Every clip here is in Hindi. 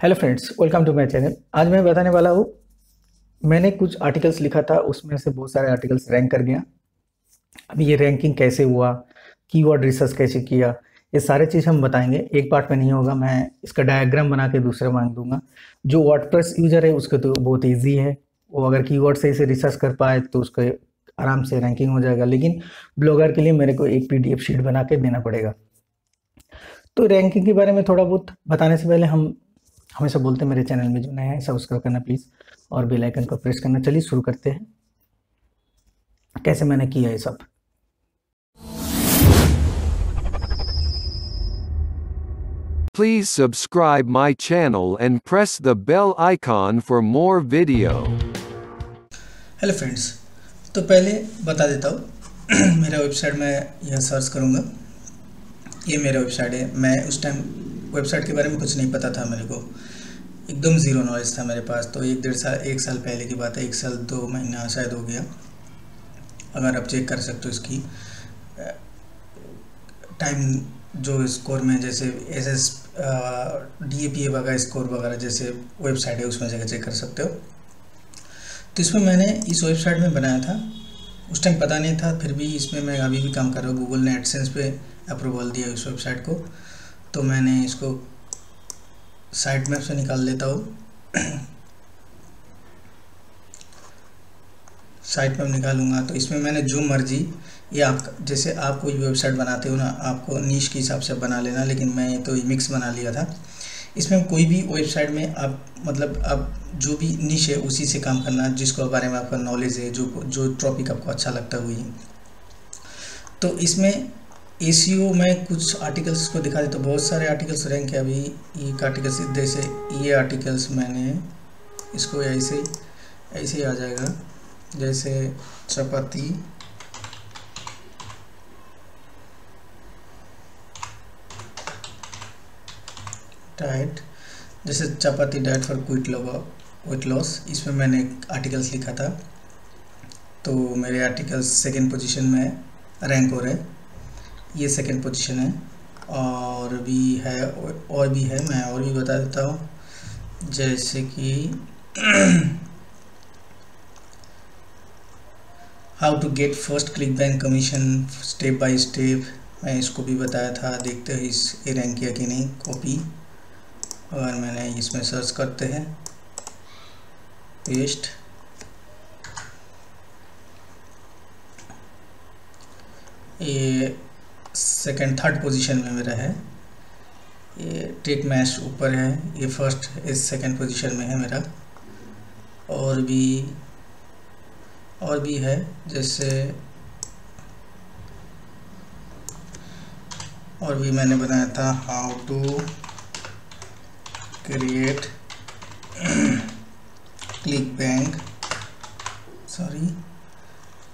Hello friends welcome to my channel आज मैं बताने वाला हूँ, मैंने कुछ आर्टिकल्स लिखा था, उसमें से बहुत सारे आर्टिकल्स रैंक कर गया। अभी ये रैंकिंग कैसे हुआ कीवर्ड रिसर्च कैसे किया, ये सारे चीज़ हम बताएँगे। एक पार्ट में नहीं होगा, मैं इसका डायग्राम बना के दूसरे मांग दूँगा। जो वर्डप्रेस यूज़र है, उसके तो बहुत ईजी है। वो अगर कीवर्ड से इसे रिसर्च कर पाए तो उसके आराम से रैंकिंग हो जाएगा। लेकिन ब्लॉगर के लिए मेरे को एक पीडीएफ शीट बना के देना पड़ेगा। तो रैंकिंग के बारे में थोड़ा बहुत बताने से पहले हम हमेशा बोलते हैं मेरे चैनल में जो नया है सब्सक्राइब करना प्लीज़ और बेल आइकन को प्रेस करना। चलिए शुरू करते हैं। कैसे मैंने किया ये सब? Please subscribe my channel and press the bell icon for more video. Hello friends तो पहले बता देता हूँ मेरा वेबसाइट में यह सर्च करूँगा। ये मेरा वेबसाइट है। मैं उस टाइम वेबसाइट के बारे में कुछ नहीं पता था मेरे को। एकदम ज़ीरो नॉलेज था मेरे पास। तो एक डेढ़ साल, एक साल पहले की बात है, एक साल, दो महीना शायद हो गया। अगर आप चेक कर सकते हो इसकी। टाइम जो स्कोर में जैसे S S D A P A वगैरह स्कोर वगैरह जैसे वेबसाइट है, उसमें जगह चेक कर सकते हो। तो इसमें मैंने इस वेबसाइट में बनाया था। उस टाइम पता नहीं था, फिर भी इसमें मैं अभी भी काम कर रहा हूँ। गूगल ने एडसेंस पे अप्रूवल दिया उस वेबसाइट को। तो मैंने इसको साइट मैप से निकाल लेता हूँ। साइट मैप निकालूँगा तो इसमें मैंने जो मर्ज़ी, ये आप, जैसे आप कोई वेबसाइट बनाते हो ना, आपको नीच के हिसाब से बना लेना, लेकिन मैं तो मिक्स बना लिया था। इसमें कोई भी वेबसाइट में आप मतलब आप जो भी नीच है, उसी से काम करना, जिसको बारे में आपका नॉलेज है, जो जो टॉपिक आपको अच्छा लगता है तो इसमें ए में कुछ आर्टिकल्स को दिखा देता तो बहुत सारे आर्टिकल्स रैंक है अभी। एक आर्टिकल्स जैसे ये आर्टिकल्स मैंने, इसको ऐसे ऐसे ही आ जाएगा। जैसे चपाती। डाइट जैसे chapati diet for quick weight loss इसमें मैंने आर्टिकल्स लिखा था। तो मेरे आर्टिकल्स सेकेंड पोजीशन में रैंक हो रहे ये सेकंड पोजीशन है। और भी है, और भी है, मैं और भी बता देता हूँ। जैसे कि how to get first ClickBank commission step by step मैं इसको भी बताया था। देखते हैं इस ए रैंक किया कि नहीं कॉपी और मैंने इसमें सर्च करते हैं। पेस्ट ये सेकंड थर्ड पोजीशन में मेरा है। ये टेक मैच ऊपर है। ये फ़र्स्ट इस सेकंड पोजीशन में है मेरा। और भी और भी है, जैसे, और भी मैंने बनाया था how to create ClickBank sorry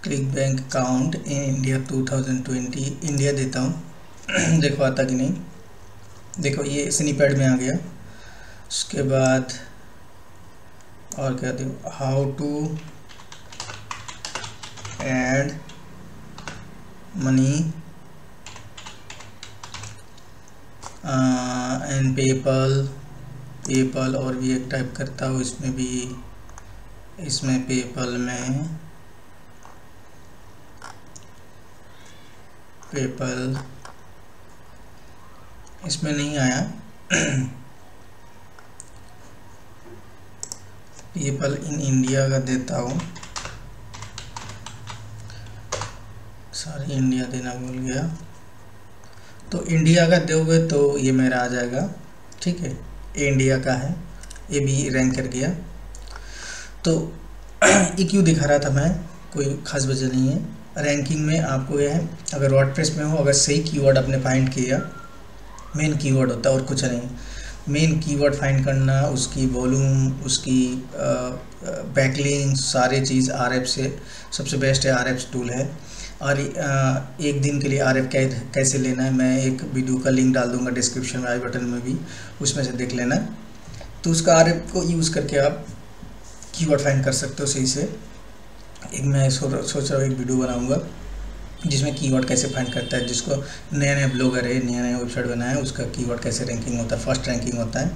ClickBank account in India 2020 India देता हूँ। देखो आता कि नहीं। देखो, ये स्नीपैड में आ गया। उसके बाद और क्या दो how to add money and PayPal PayPal और भी एक टाइप करता हूँ। इसमें भी, इसमें पेपल में पेपल इसमें नहीं आया। पेपल इन इंडिया का देता हूँ। सॉरी इंडिया देना भूल गया। तो इंडिया का दोगे तो ये मेरा आ जाएगा। ठीक है, ये इंडिया का है, ये भी रैंक कर गया। तो क्यों दिखा रहा था मैं, कोई खास वजह नहीं है। रैंकिंग में आपको यह है, अगर वर्डप्रेस में हो, अगर सही कीवर्ड आपने फाइंड किया मेन कीवर्ड होता है और कुछ नहीं। मेन कीवर्ड फाइंड करना, उसकी वॉल्यूम उसकी बैकलिंग सारे चीज़ आरएफ से, सबसे बेस्ट है आरएफ टूल है। और एक दिन के लिए आर एफ़ कैसे लेना है, मैं एक वीडियो का लिंक डाल दूँगा डिस्क्रिप्शन में आई बटन में भी, उसमें से देख लेना। तो उसका आरएफ को यूज़ करके आप कीवर्ड फाइंड कर सकते हो सही से। एक मैं सो, सोच रहा हूँ एक वीडियो बनाऊँगा जिसमें कीवर्ड कैसे फाइंड करता है जिसको नया नया ब्लॉगर है नया नया वेबसाइट बनाया है उसका कीवर्ड कैसे रैंकिंग होता है फ़र्स्ट रैंकिंग होता है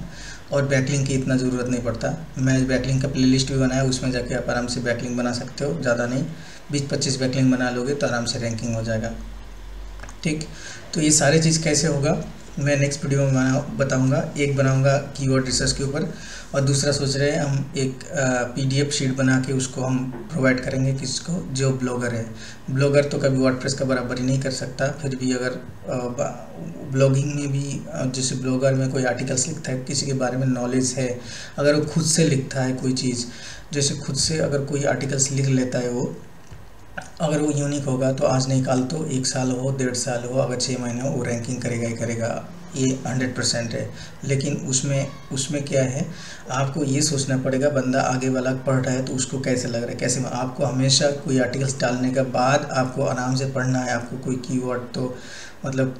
और बैकलिंग की इतना ज़रूरत नहीं पड़ता। मैं बैकलिंग का प्लेलिस्ट भी बनाया उसमें जाके आप आराम से बैकलिंग बना सकते हो ज़्यादा नहीं। बीस पच्चीस बैकलिंग बना लोगे तो आराम से रैंकिंग हो जाएगा। ठीक? तो ये सारे चीज़ कैसे होगा? मैं नेक्स्ट वीडियो में बना बताऊँगा, एक बनाऊँगा कीवर्ड रिसर्च के ऊपर और दूसरा सोच रहे हैं हम एक पीडीएफ शीट बना के उसको हम प्रोवाइड करेंगे किसको? जो ब्लॉगर है। ब्लॉगर तो कभी वर्डप्रेस का बराबर ही नहीं कर सकता, फिर भी अगर ब्लॉगिंग में भी जैसे ब्लॉगर में कोई आर्टिकल्स लिखता है, किसी के बारे में नॉलेज है, अगर वो खुद से लिखता है कोई चीज़, जैसे खुद से अगर कोई आर्टिकल्स लिख लेता है वो अगर वो यूनिक होगा तो आज नहीं, कल तो एक साल हो, डेढ़ साल हो, अगर छः महीने हो, वो रैंकिंग करेगा ही करेगा। ये हंड्रेड परसेंट है। लेकिन उसमें उसमें क्या है? आपको ये सोचना पड़ेगा, बंदा आगे वाला पढ़ रहा है तो उसको कैसे लग रहा है? कैसे आपको हमेशा कोई आर्टिकल्स डालने के बाद आपको आराम से पढ़ना है, आपको कोई कीवर्ड तो मतलब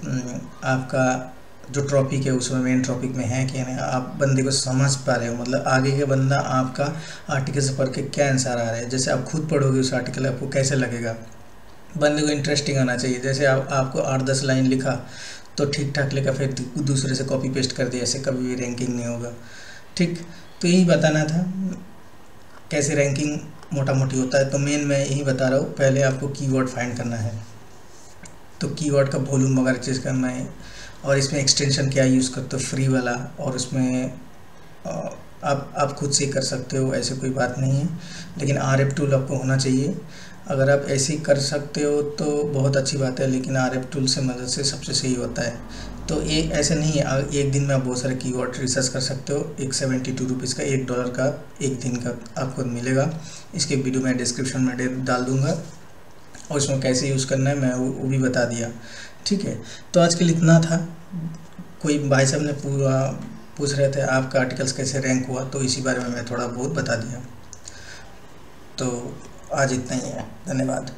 आपका जो ट्रॉपिक है उसमें मेन टॉपिक में है कि नहीं आप बंदे को समझ पा रहे हो मतलब आगे के बंदा आपका आर्टिकल से पढ़ के क्या आंसर आ रहा है? जैसे आप खुद पढ़ोगे उस आर्टिकल आपको कैसे लगेगा? बंदे को इंटरेस्टिंग आना चाहिए। जैसे आप, आपको आठ दस लाइन लिखा तो ठीक ठाक लिखा, फिर दूसरे से कॉपी पेस्ट कर दिया, ऐसे कभी भी रैंकिंग नहीं होगा। ठीक? तो यही बताना था, कैसे रैंकिंग मोटा मोटी होता है। तो मेन मैं यही बता रहा हूँ, पहले आपको कीवर्ड फाइंड करना है। तो कीवर्ड का वॉल्यूम वगैरह चीज़ का मैं और इसमें एक्सटेंशन क्या यूज़ करते हो? फ्री वाला और उसमें आप आप खुद से कर सकते हो, ऐसे कोई बात नहीं है। लेकिन आर एफ़ टूल आपको होना चाहिए। अगर आप ऐसे कर सकते हो तो बहुत अच्छी बात है, लेकिन आर एफ़ टूल से मदद से सबसे सही होता है। तो ये ऐसे नहीं है एक दिन में आप बहुत सारे की वर्ड रिसर्च कर सकते हो। एक सेवेंटी टू रुपीज़ का, एक डॉलर का, एक दिन का आपको मिलेगा। इसके वीडियो मैं डिस्क्रिप्शन में डाल दूँगा। और इसमें कैसे यूज़ करना है, मैं वो भी बता दिया। ठीक है? तो आज के लिए इतना था। कोई भाई साहब ने पूरा पूछ रहे थे, आपका आर्टिकल्स कैसे रैंक हुआ? तो इसी बारे में मैं थोड़ा बहुत बता दिया। तो आज इतना ही है। धन्यवाद।